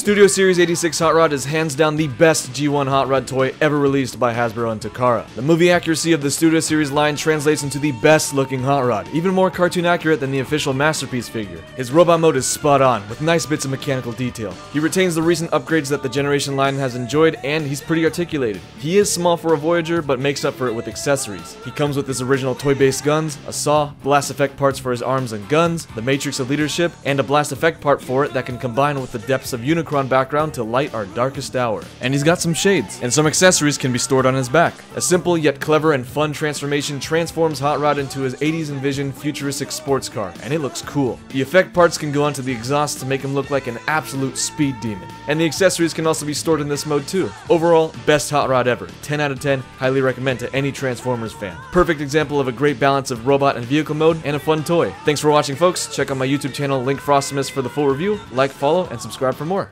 Studio Series 86 Hot Rod is hands down the best G1 Hot Rod toy ever released by Hasbro and Takara. The movie accuracy of the Studio Series line translates into the best looking Hot Rod, even more cartoon accurate than the official Masterpiece figure. His robot mode is spot on, with nice bits of mechanical detail. He retains the recent upgrades that the Generation line has enjoyed, and he's pretty articulated. He is small for a Voyager, but makes up for it with accessories. He comes with his original toy-based guns, a saw, blast effect parts for his arms and guns, the Matrix of Leadership, and a blast effect part for it that can combine with the depths of Unicron background to light our darkest hour. And he's got some shades, and some accessories can be stored on his back. A simple yet clever and fun transformation transforms Hot Rod into his 80s envisioned futuristic sports car, and it looks cool. The effect parts can go onto the exhaust to make him look like an absolute speed demon. And the accessories can also be stored in this mode too. Overall, best Hot Rod ever. 10 out of 10, highly recommend to any Transformers fan. Perfect example of a great balance of robot and vehicle mode, and a fun toy. Thanks for watching folks, check out my YouTube channel Link Frostimus for the full review, like, follow, and subscribe for more.